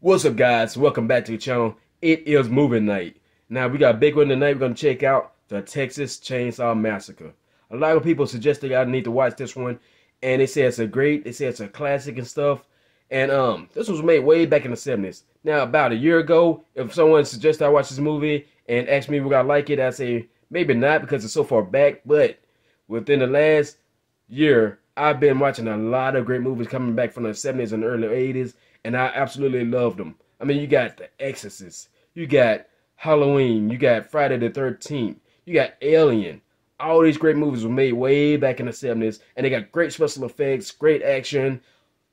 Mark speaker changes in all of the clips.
Speaker 1: What's up, guys? Welcome back to the channel. It is movie night. Now, we got a big one tonight. We're going to check out the Texas Chainsaw Massacre. A lot of people suggested I need to watch this one, and they say it's a great, they say it's a classic and stuff. And um, this was made way back in the 70s. Now, about a year ago, if someone suggested I watch this movie and asked me would I like it, I'd say maybe not because it's so far back. But within the last year, I've been watching a lot of great movies coming back from the 70s and early 80s, and I absolutely loved them. I mean, you got The Exorcist, you got Halloween, you got Friday the 13th, you got Alien. All these great movies were made way back in the 70s, and they got great special effects, great action.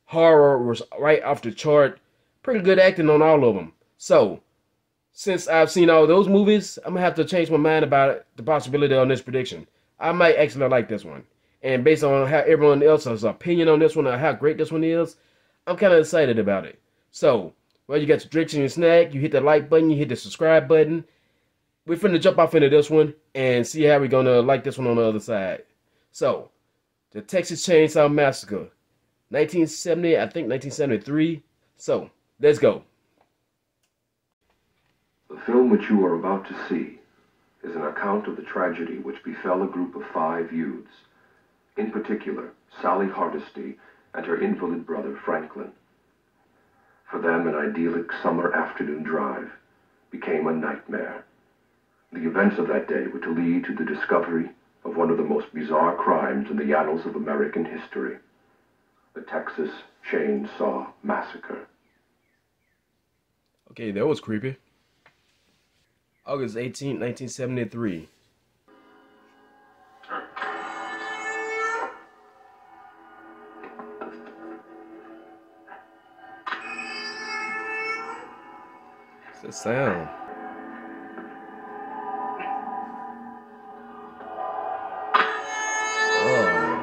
Speaker 1: Horror was right off the chart. Pretty good acting on all of them. So, since I've seen all those movies, I'm gonna have to change my mind about the possibility on this prediction. I might actually like this one. And based on how everyone else's opinion on this one or how great this one is, I'm kind of excited about it. So, well, you got your drinks and your snack, you hit the like button, you hit the subscribe button. We're finna jump off into this one and see how we're gonna like this one on the other side. So, the Texas Chainsaw Massacre, 1970, I think 1973. So, let's go.
Speaker 2: The film which you are about to see is an account of the tragedy which befell a group of five youths in particular, Sally Hardesty and her invalid brother, Franklin. For them, an idyllic summer afternoon drive became a nightmare. The events of that day were to lead to the discovery of one of the most bizarre crimes in the annals of American history the Texas Chainsaw Massacre.
Speaker 1: Okay, that was creepy. August 18, 1973. The sound? Oh.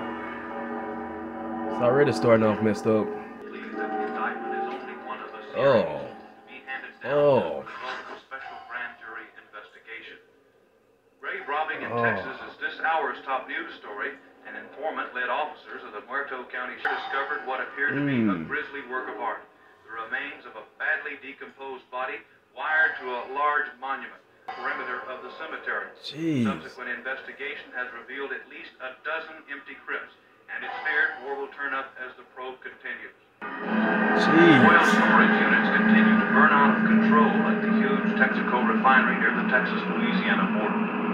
Speaker 1: It's already starting off messed up. Oh. Oh.
Speaker 3: Grave robbing in
Speaker 1: Oh.
Speaker 3: Texas is this hour's top news story. An informant led officers of the Muerto County discovered what appeared to be a
Speaker 1: Mm.
Speaker 3: grisly work of art. The remains of a badly decomposed body to a large monument perimeter of the cemetery.
Speaker 1: Jeez.
Speaker 3: Subsequent investigation has revealed at least a dozen empty crypts, and it's feared more will turn up as the probe continues. Oil storage units continue to burn out of control at the huge Texaco refinery near the Texas-Louisiana border.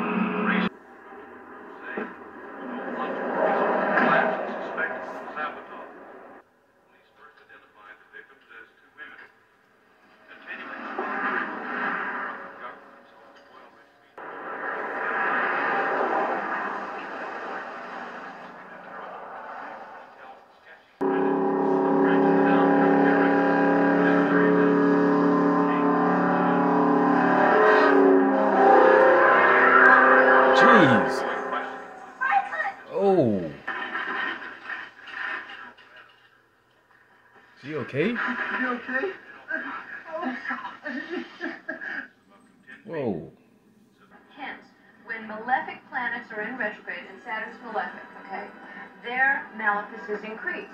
Speaker 1: Okay?
Speaker 4: You okay?
Speaker 1: Whoa.
Speaker 5: Hence, when malefic planets are in retrograde and Saturn's malefic, okay, their malefice is increased.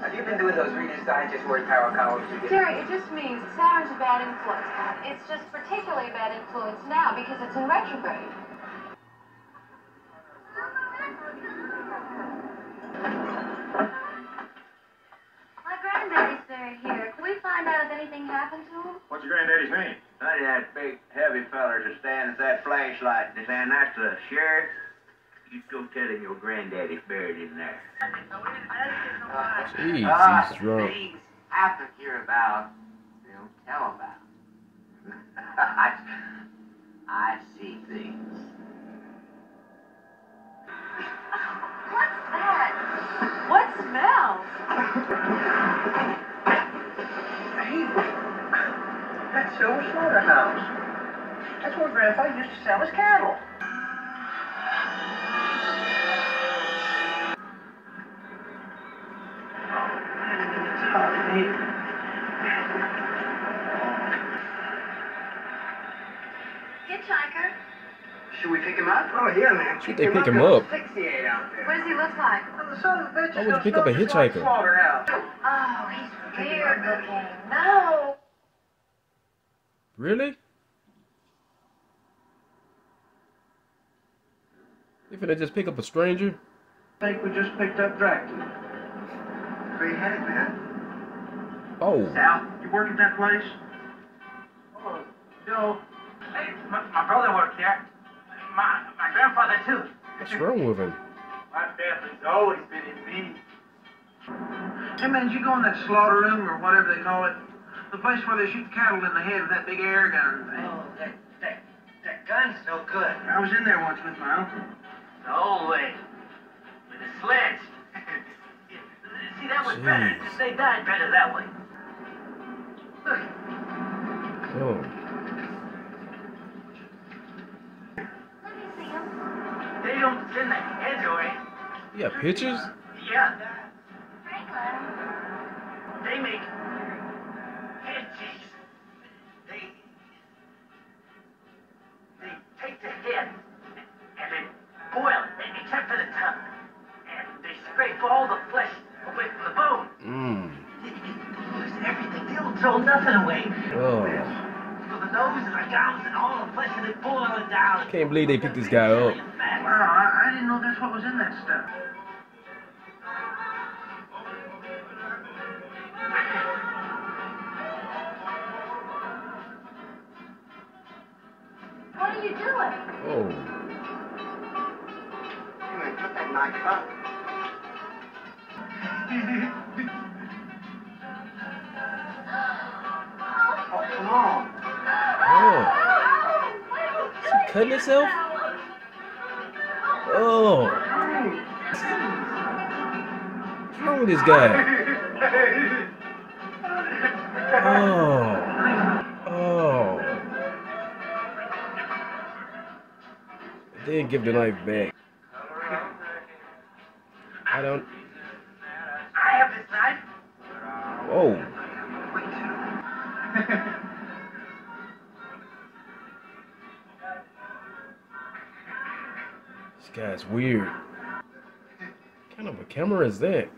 Speaker 4: Have you been doing those Reader's Digest word power columns again?
Speaker 5: Jerry, it just means Saturn's a bad influence. It's just particularly a bad influence now because it's in retrograde. Find out if anything happened to him?
Speaker 6: What's your granddaddy's name?
Speaker 7: Honey, that big, heavy feller just standing with that flashlight in his hand, that's the sheriff. You go tell him your granddaddy's buried in there.
Speaker 1: Jeez,
Speaker 7: Ah,
Speaker 1: he's drunk.
Speaker 7: Things happen here about, they don't tell about. I, I see things.
Speaker 5: What's that? What smells?
Speaker 4: That's Silver Slaughterhouse. That's where Grandpa used to sell his cattle. It's hot in here.
Speaker 5: Hitchhiker.
Speaker 4: Should we pick him up? Oh, yeah, man.
Speaker 1: Should they pick him up?
Speaker 4: Asphyxiate out there.
Speaker 5: What does he look like?
Speaker 4: Well, the son of a bitch
Speaker 1: Why would you pick up a
Speaker 4: smell just like
Speaker 1: hitchhiker?
Speaker 5: Oh, he's weird looking.
Speaker 1: Really? You finna just pick up a stranger?
Speaker 4: I think we just picked up Dracula.
Speaker 8: Where you headed, man?
Speaker 1: Oh.
Speaker 4: Sal, you work at that place?
Speaker 9: Oh, no. Hey, my, my brother worked there. My, my grandfather, too.
Speaker 1: What's wrong with him?
Speaker 9: My family's always been in me.
Speaker 4: Hey man, did you go in that slaughter room or whatever they call it? The place where they shoot cattle in the head with that big air gun thing.
Speaker 9: Oh, that, that, that gun's no good.
Speaker 4: I was in there once with my uncle.
Speaker 9: The old way. With the sleds. See, that was better.
Speaker 1: Jeez.
Speaker 9: They died better that way. Look,
Speaker 1: Oh.
Speaker 5: Let me see him.
Speaker 9: they don't send the heads away.
Speaker 1: You got pictures?
Speaker 9: Yeah, I
Speaker 1: can't believe they picked this guy up.
Speaker 4: Wow, I didn't know that's what was in that stuff.
Speaker 1: Cutting himself? Oh. What's wrong with this guy? Oh. Oh. Then give the knife back. I don't.
Speaker 9: I have this knife.
Speaker 1: Oh. guy's weird. What kind of a camera is that?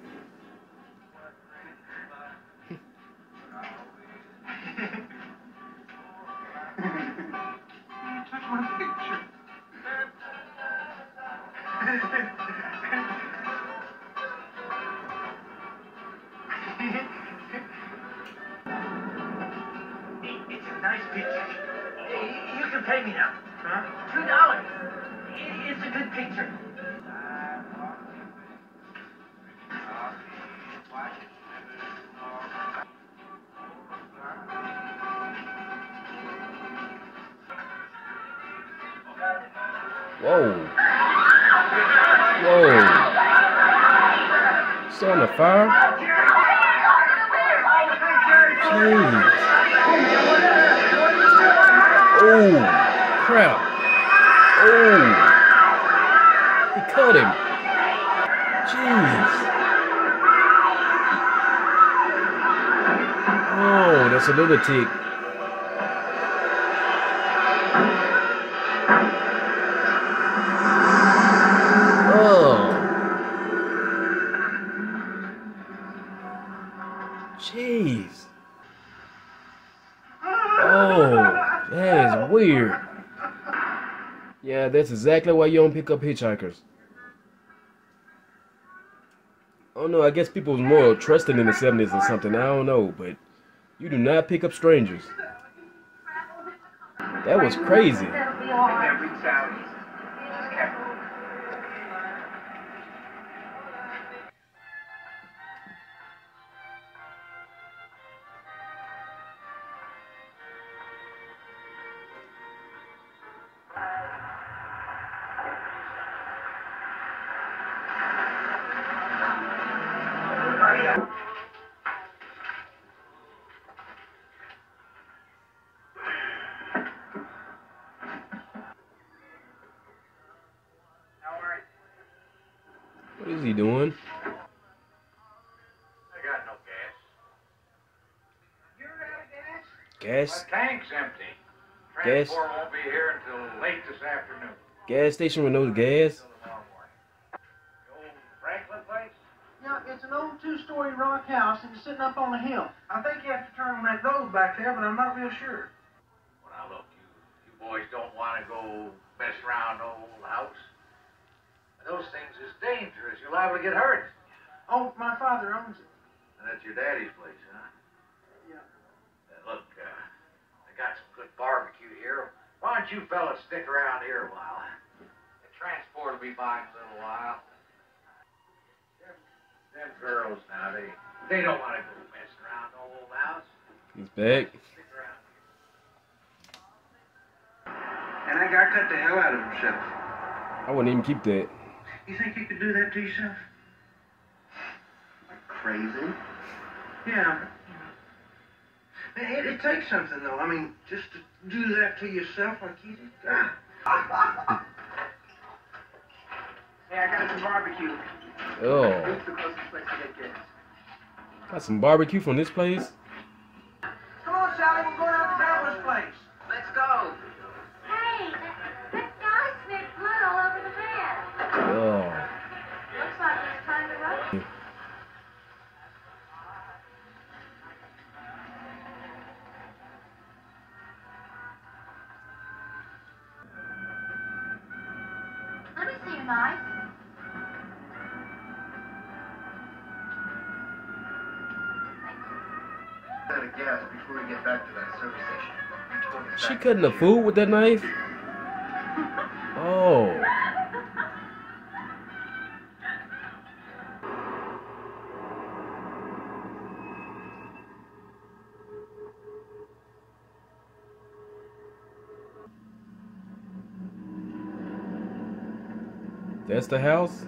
Speaker 1: Jeez. Oh, that is weird. Yeah, that's exactly why you don't pick up hitchhikers. Oh no, I guess people was more trusting in the 70s or something. I don't know, but you do not pick up strangers. That was crazy.
Speaker 10: Gas My tank's empty.
Speaker 1: Gas?
Speaker 10: Transport won't be here until late this afternoon.
Speaker 1: gas station with no gas?
Speaker 10: Tomorrow morning. The old Franklin place?
Speaker 4: Yeah, it's an old two-story rock house and it's sitting up on a hill. I think you have to turn on that road back there, but I'm not real sure.
Speaker 9: Well, now look, you, you boys don't want to go mess around no old house. Those things is dangerous. You're liable to get hurt.
Speaker 4: Oh, my father owns it.
Speaker 9: And that's your daddy's place, huh?
Speaker 4: Yeah.
Speaker 9: Uh, look, uh, I got some good barbecue here. Why don't you fellas stick around here a while? The transport will be by in a little while. Them, them girls now, they they don't want to go messing around no old house.
Speaker 1: He's
Speaker 9: around.
Speaker 4: And that guy cut the hell out of himself.
Speaker 1: I wouldn't even keep that.
Speaker 4: You think you could do that to yourself?
Speaker 8: Like Crazy.
Speaker 4: Yeah. But, you know. It, it takes something, though. I mean, just to do that to yourself like you did. God.
Speaker 8: Hey, I got some barbecue.
Speaker 1: Oh,
Speaker 8: Where's the closest place to get gas?
Speaker 1: got some barbecue from this place.
Speaker 4: Come on, Sally, we're going out to Traveler's place.
Speaker 8: Let's go.
Speaker 5: Hey, that, that guy smeared blood all over the bed.
Speaker 1: Oh,
Speaker 5: me
Speaker 1: she
Speaker 8: back
Speaker 1: cutting the
Speaker 8: here.
Speaker 1: food with that knife. Oh, that's the house.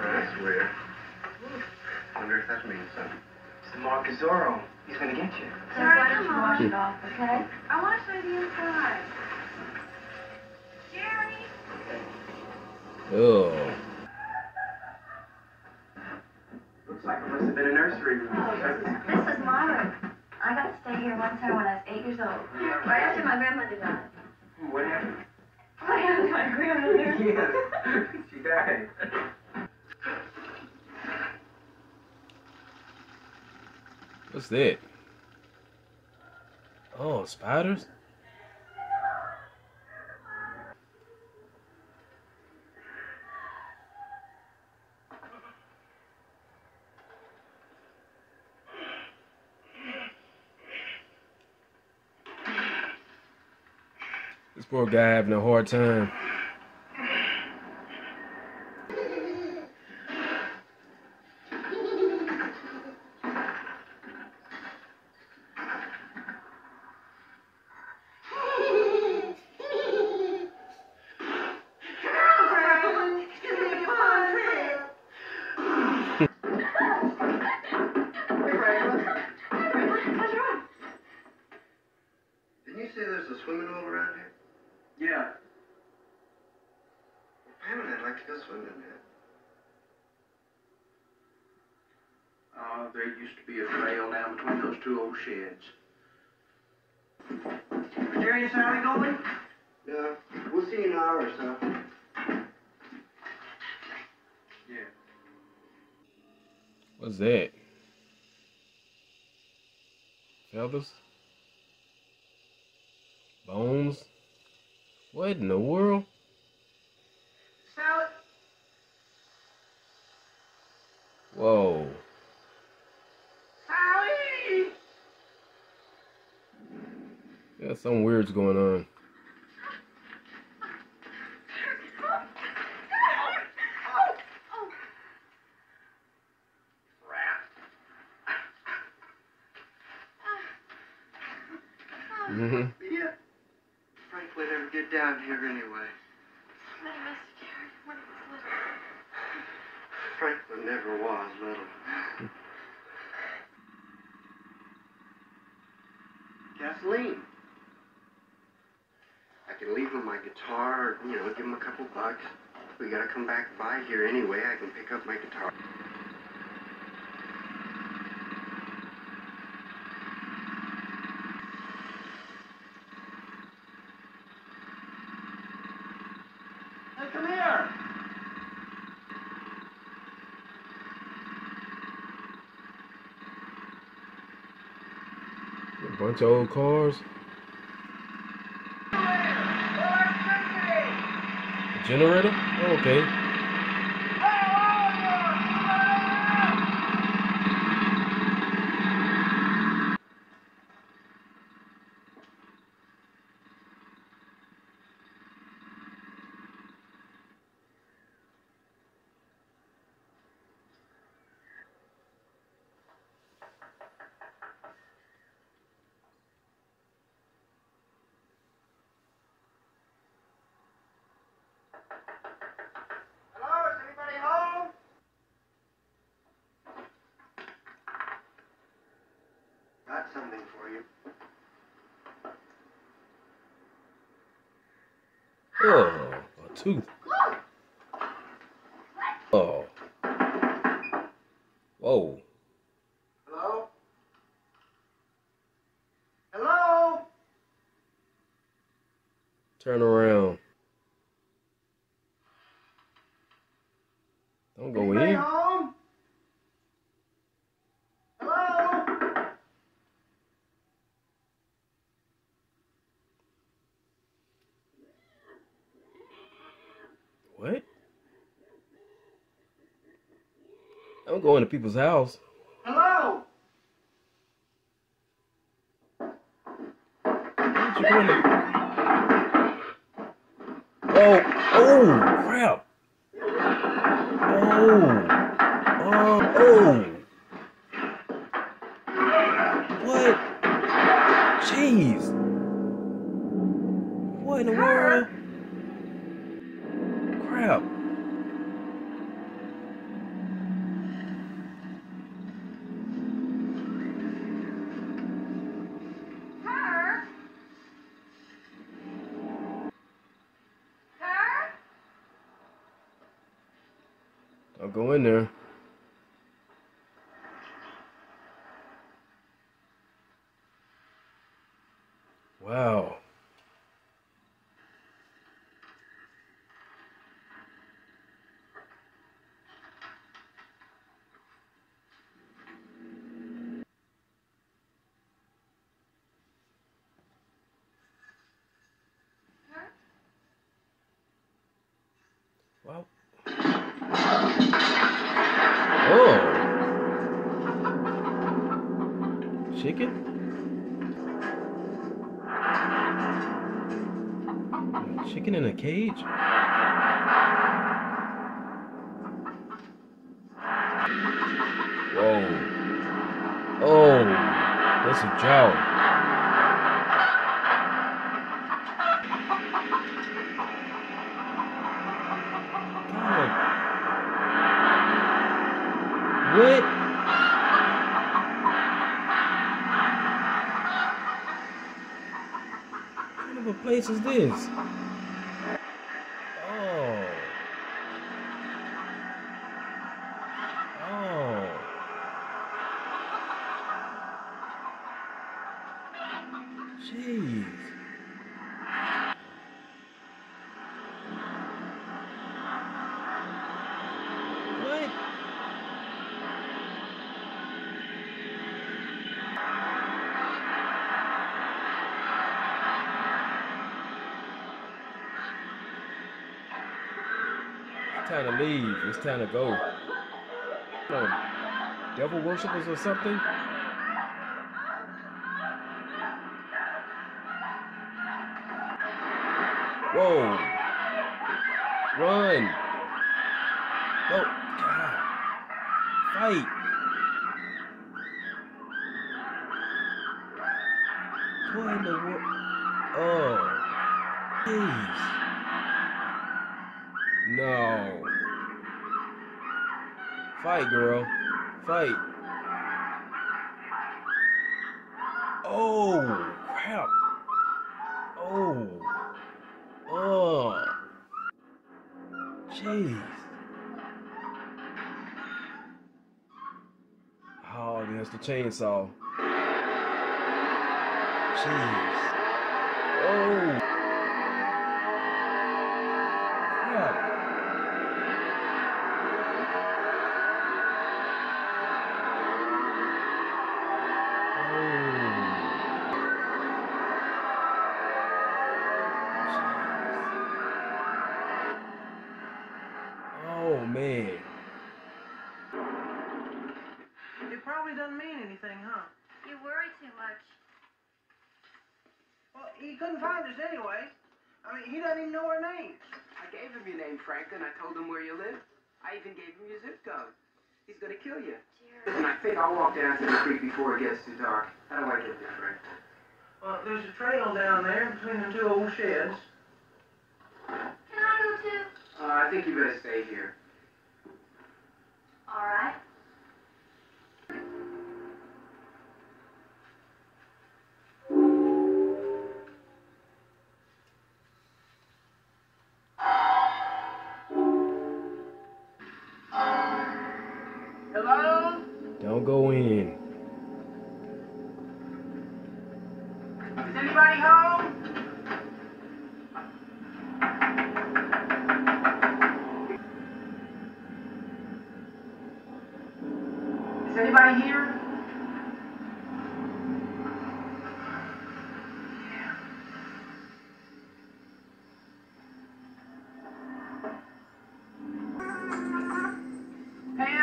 Speaker 8: Oh, that's weird. Wonder if that means something. It's the Marcus Zorro. He's gonna get you.
Speaker 5: So why don't you wash it off, okay? I want to show you the inside. Jerry!
Speaker 1: Oh,
Speaker 8: Looks like it must have been a nursery room.
Speaker 5: This is my room. I got to stay here one time when I was eight years old. Right after my grandmother died.
Speaker 8: What happened?
Speaker 5: Right after my grandmother.
Speaker 8: yeah, she died.
Speaker 1: What's that? Oh, spiders. This poor guy having a hard time. Something weird's going on.
Speaker 8: Yeah. Frank would never get down here anyway. Franklin never was little. Gasoline. car, you know, give him a couple bucks. We gotta come back by here anyway. I can pick up my guitar. Hey, come here!
Speaker 1: A bunch of old cars. Generator? Oh, okay. Oh, a tooth. go into people's house I'll go in there. Jeez. What? It's time to leave. It's time to go. Devil worshippers or something? chainsaw. Jeez.
Speaker 8: Down to the creek before it gets too dark. How do I get there, Frank?
Speaker 4: Well, uh, there's a trail down there between the two old sheds.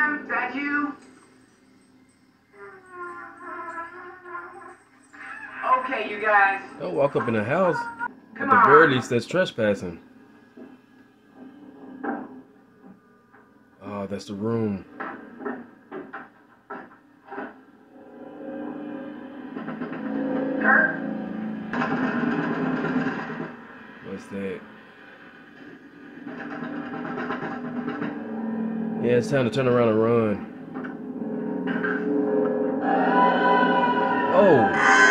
Speaker 8: Is that you? Okay, you guys.
Speaker 1: Don't walk up in the house.
Speaker 8: Come
Speaker 1: At the very least, that's trespassing. Oh, that's the room.
Speaker 8: Kirk?
Speaker 1: What's that? Yeah, it's time to turn around and run. Oh. Oh.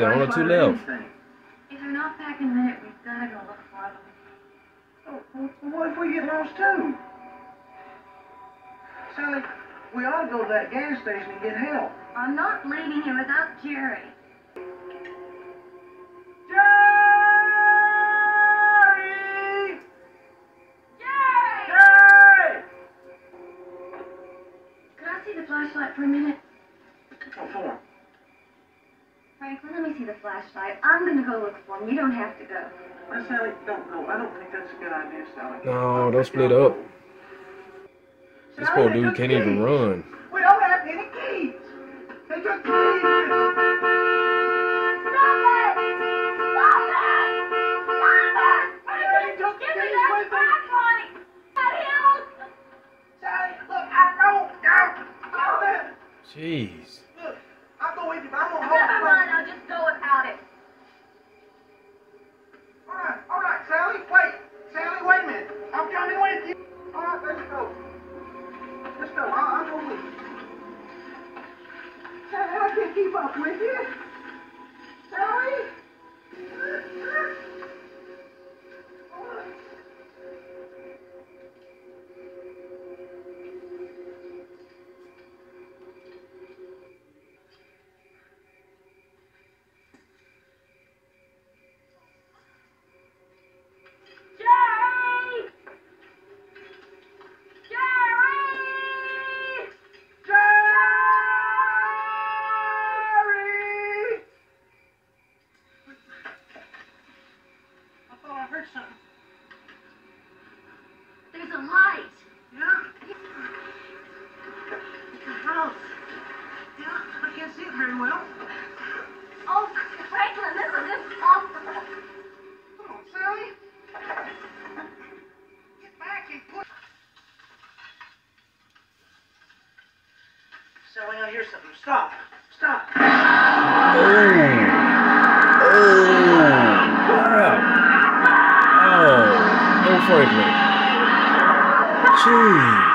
Speaker 4: Don't
Speaker 1: Man, they're only two
Speaker 4: flashlight
Speaker 1: left.
Speaker 5: If they're not back in a minute, we've got to go look for them.
Speaker 4: Oh, well, what if we get lost too? Sally, we ought to go to that gas station and get help.
Speaker 5: I'm not leaving here without Jerry.
Speaker 8: Jerry!
Speaker 5: Flashlight. I'm gonna go look for him. You don't have to go.
Speaker 4: Now, Sally, don't go. I don't think that's a good idea, Sally.
Speaker 1: No, don't split up. This
Speaker 4: Sally,
Speaker 1: poor dude can't
Speaker 4: keys.
Speaker 1: even run.
Speaker 4: We don't have any keys. They took keys. They took keys with them. Sally, look, I know. Go. Go there.
Speaker 1: Jeez.
Speaker 4: Keep up with you. I hear something. Stop. Stop.
Speaker 1: Oh. Oh. Crap. Oh. No Franklin. Jeez. Oh.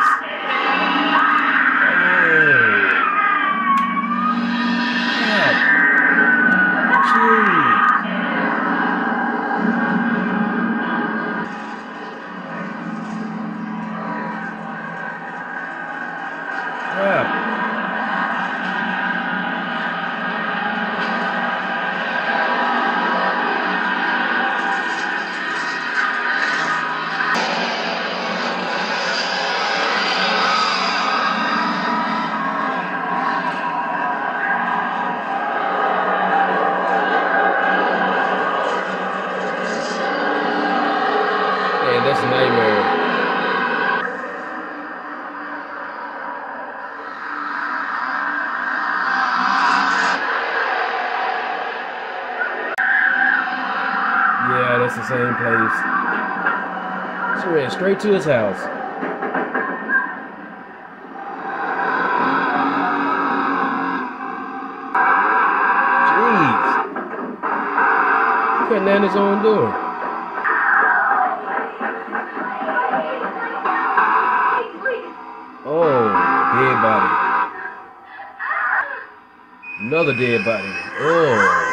Speaker 1: Same place. She straight to his house. Jeez. Cutting down his own door. Oh, dead body. Another dead body. Oh.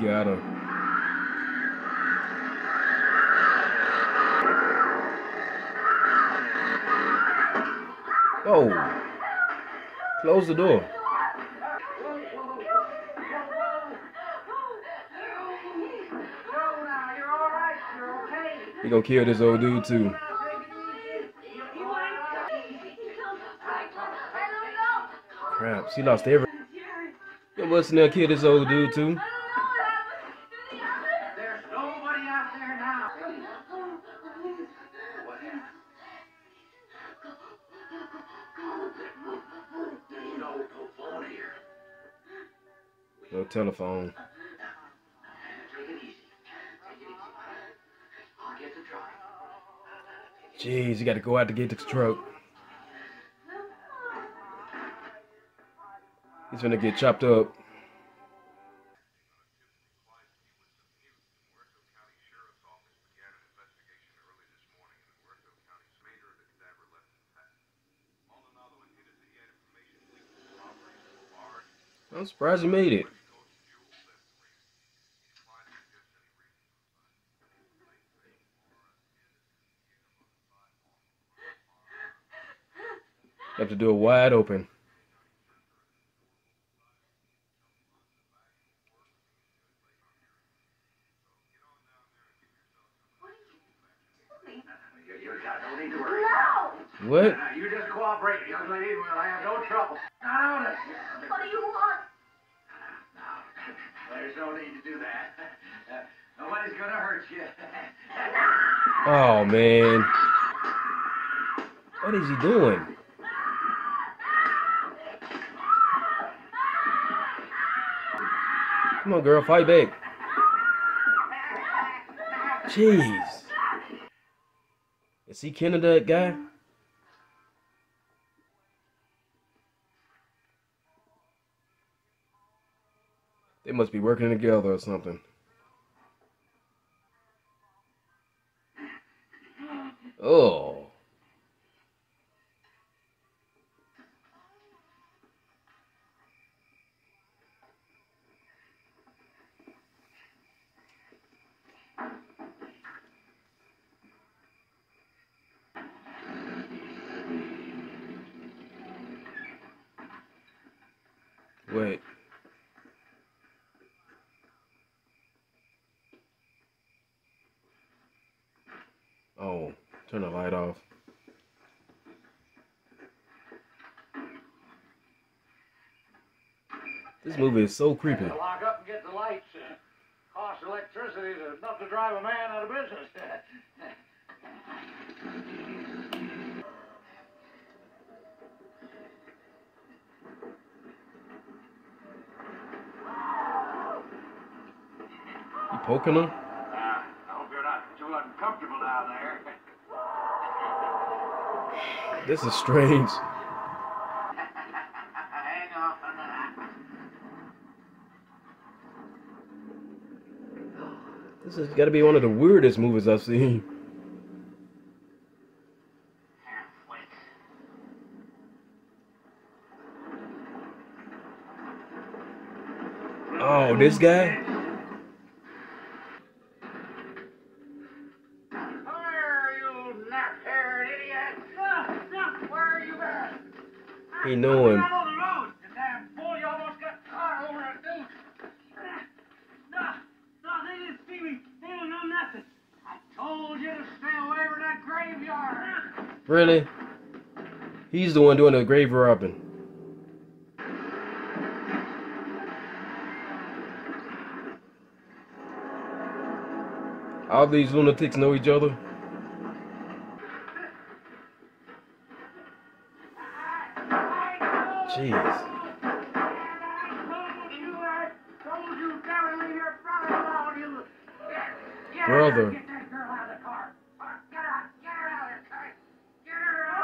Speaker 1: He got him. Oh. Close the door. He gonna kill this old dude too. Crap, she lost every. Yo, what's there? Kill this old dude too.
Speaker 9: Truck.
Speaker 1: Jeez, you gotta go out to get the truck. He's gonna get chopped up. I'm surprised he made it. Have to do a wide open.
Speaker 9: You, you got no need to worry.
Speaker 1: What?
Speaker 9: Now, you just cooperate, young lady, and we'll have no trouble. Now, listen.
Speaker 5: What do you want?
Speaker 9: No, there's no need to do that. Uh, nobody's gonna hurt you.
Speaker 1: Oh man. What is he doing? Come on, girl, fight back. Jeez. Is he killing that guy? They must be working together or something. Wait. Oh, turn the light off. This movie is so creepy.
Speaker 9: Lock up and get the lights. Cost electricity is enough to drive a man out of business.
Speaker 1: this is strange. This has got to be one of the weirdest movies I've seen.
Speaker 9: Oh, this guy?
Speaker 11: that graveyard.
Speaker 9: Really? He's the one doing the grave robbing. All these lunatics know each other. Jeez.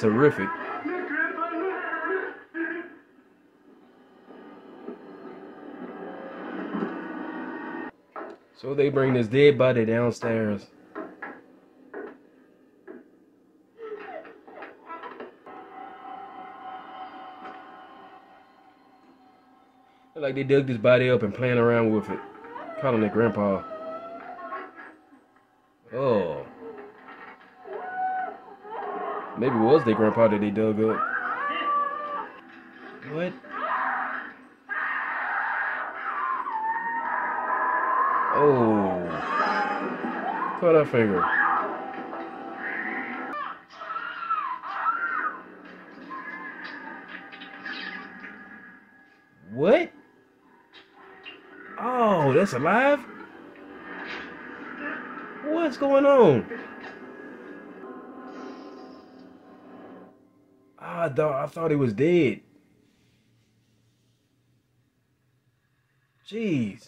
Speaker 9: that's horrific. So they bring this dead body downstairs. Like they dug this body up and playing around with it, calling it grandpa. Maybe it was their grandpa that they dug up. What? Oh. Cut that finger. What? Oh, that's alive? What's going on? I thought I thought he was dead. Jeez.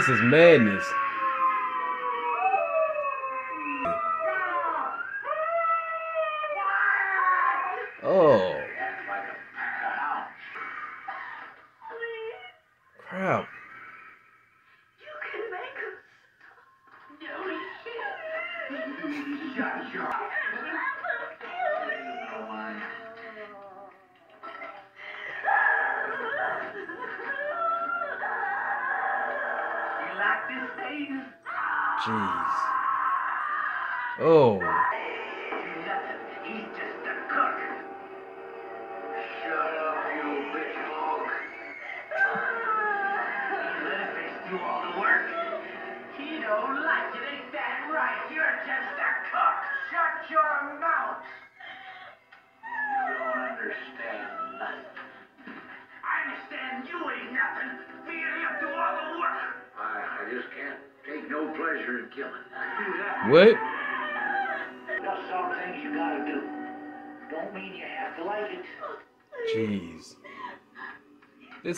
Speaker 9: This is madness. Oh. Jeez. Oh.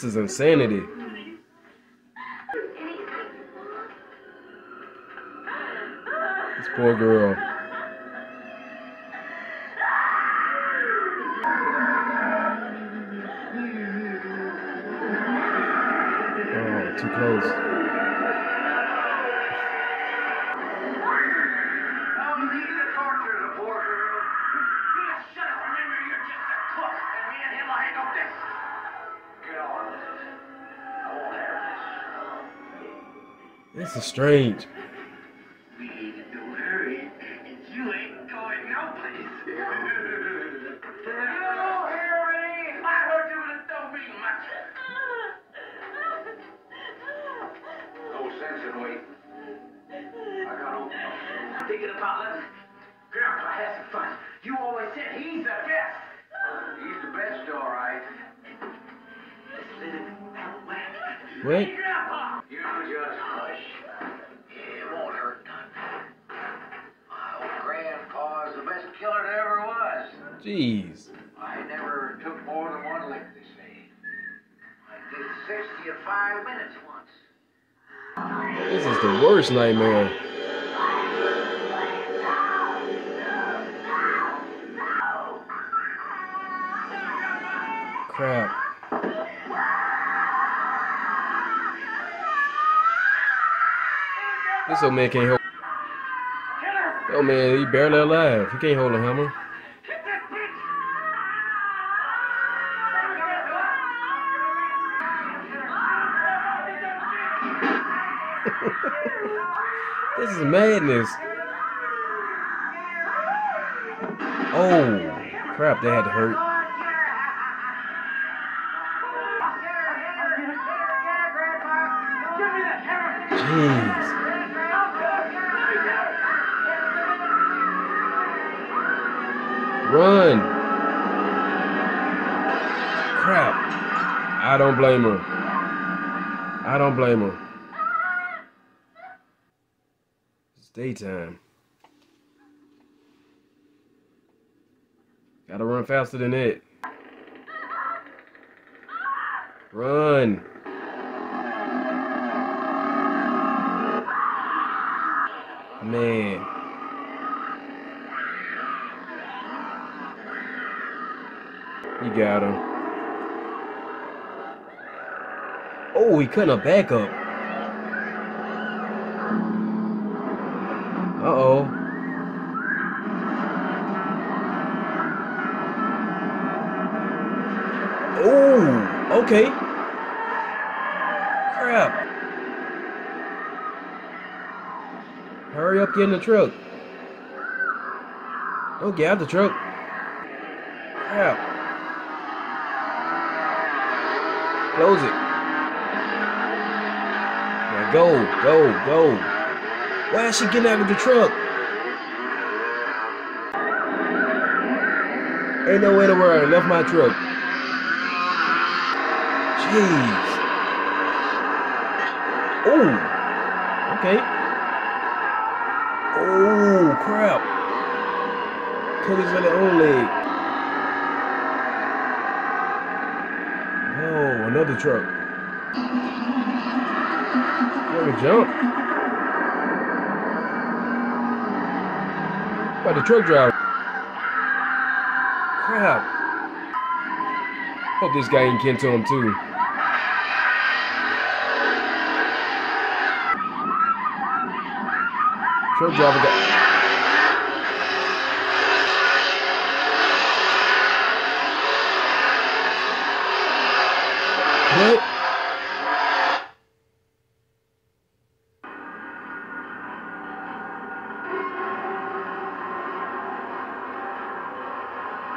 Speaker 9: This is insanity. This poor girl.
Speaker 1: This.
Speaker 9: Is strange. Nightmare. Crap. This old man can't hold. Oh man, he barely alive. He can't hold a hammer. This is madness. Oh, crap, that had to hurt. Jeez. Run. Crap. I don't blame her. I don't blame her. Daytime. Gotta run faster than that. Run. Man. You got him. Oh, he couldn't have back up. Uh oh. Oh, okay. Crap. Hurry up, get in the truck. Oh, get out the truck. Crap. Close it. Now go, go, go. Why is she getting out of the truck? Ain't no way to worry. I left my truck. Oh. Okay. Oh crap. Cookies on the own leg. Oh, another truck. What a jump. By the truck driver. Crap. Hope this guy ain't kin to him too.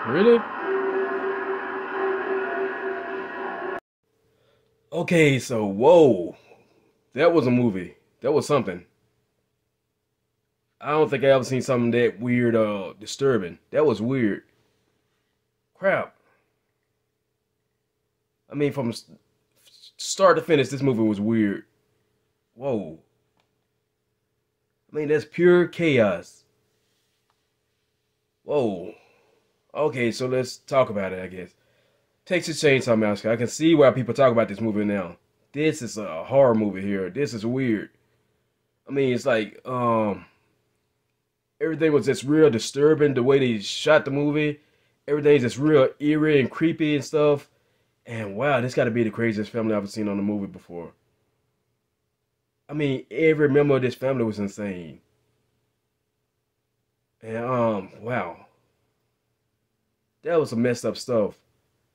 Speaker 1: Really? Okay, so whoa. That was a movie. That was something. I don't think I ever seen something that weird uh disturbing. That was weird. Crap. I mean from start to finish this movie was weird. Whoa. I mean that's pure chaos. Whoa. Okay, so let's talk about it, I guess. Takes a Texas Chainsaw Massacre. I can see why people talk about this movie now. This is a horror movie here. This is weird. I mean, it's like um everything was just real disturbing the way they shot the movie. Everything's just real eerie and creepy and stuff. And wow, this got to be the craziest family I've ever seen on a movie before. I mean, every member of this family was insane. And um, wow, that was some messed up stuff.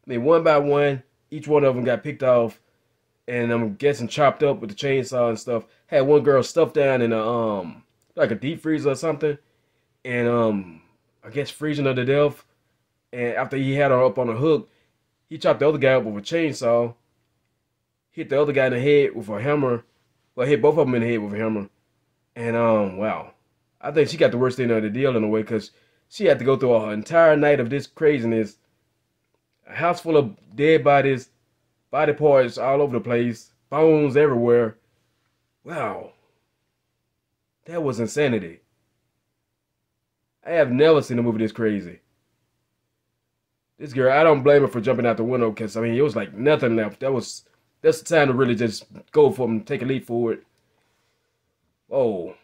Speaker 1: I mean, one by one, each one of them got picked off, and I'm guessing chopped up with the chainsaw and stuff. Had one girl stuffed down in a um, like a deep freezer or something, and um, I guess freezing her to death. And after he had her up on a hook, he chopped the other guy up with a chainsaw, hit the other guy in the head with a hammer. Well, hit both of them in the head with a hammer. And um, wow, I think she got the worst end of the deal in a way because she had to go through an entire night of this craziness. A house full of dead bodies, body parts all over the place, bones everywhere. Wow, that was insanity. I have never seen a movie this crazy. This girl, I don't blame her for jumping out the window because I mean it was like nothing left. That was that's the time to really just go for him, take a leap forward. Oh,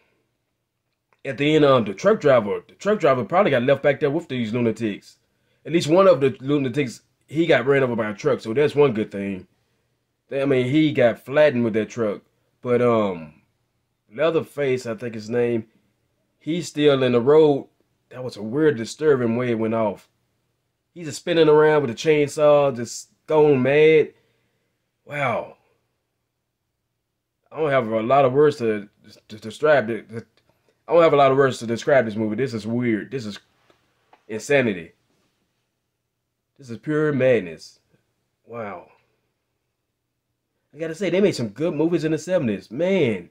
Speaker 1: at the end, um, the truck driver, the truck driver probably got left back there with these lunatics. At least one of the lunatics, he got ran over by a truck, so that's one good thing. I mean, he got flattened with that truck, but um, Leatherface, I think his name, he's still in the road. That was a weird, disturbing way it went off. He's just spinning around with a chainsaw, just going mad. Wow. I don't have a lot of words to, to describe it. I don't have a lot of words to describe this movie. This is weird. This is insanity. This is pure madness. Wow. I gotta say, they made some good movies in the 70s. Man.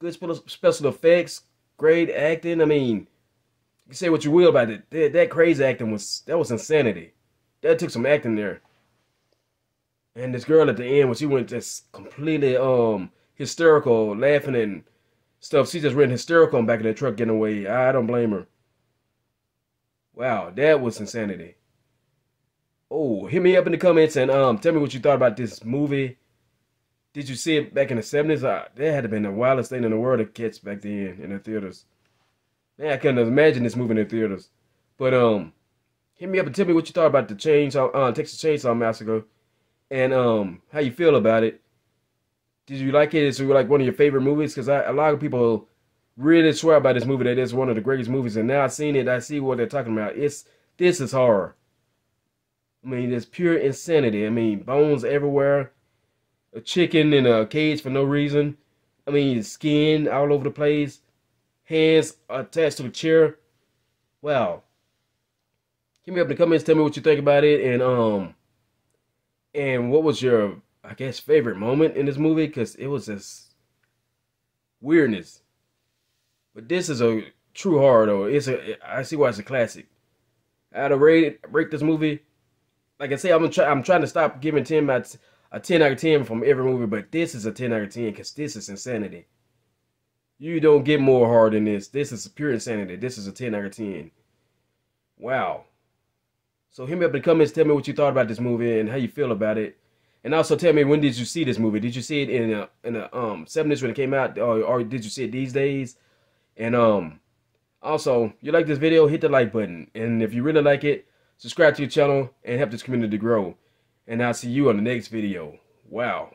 Speaker 1: Good special effects, great acting. I mean, you say what you will about it. That, that crazy acting was that was insanity. That took some acting there. And this girl at the end, when she went just completely um hysterical, laughing and stuff, she just went hysterical back in the truck getting away. I don't blame her. Wow, that was insanity. Oh, hit me up in the comments and um tell me what you thought about this movie. Did you see it back in the 70s? Uh, that had to been the wildest thing in the world to catch back then in the theaters. Man, I couldn't imagine this movie in the theaters. But um, hit me up and tell me what you thought about the Chainsaw, uh, Texas Chainsaw Massacre, and um, how you feel about it. Did you like it? Is it like one of your favorite movies? Because a lot of people really swear about this movie that it's one of the greatest movies, and now I've seen it, I see what they're talking about. It's this is horror. I mean, it's pure insanity. I mean, bones everywhere, a chicken in a cage for no reason. I mean, skin all over the place hands attached to the chair. Wow. Hit me up in the comments. Tell me what you think about it, and um, and what was your, I guess, favorite moment in this movie? Because it was just weirdness. But this is a true horror, though. It's a. I see why it's a classic. I'd rate it, rate this movie. Like I say, I'm try, I'm trying to stop giving ten out a ten out of ten from every movie, but this is a ten out of ten because this is insanity. You don't get more hard than this. This is pure insanity. This is a 10 out of 10. Wow. So hit me up in the comments. Tell me what you thought about this movie and how you feel about it. And also tell me when did you see this movie? Did you see it in a, in the um 70s when it came out, or, or did you see it these days? And um, also, you like this video, hit the like button. And if you really like it, subscribe to your channel and help this community grow. And I'll see you on the next video. Wow.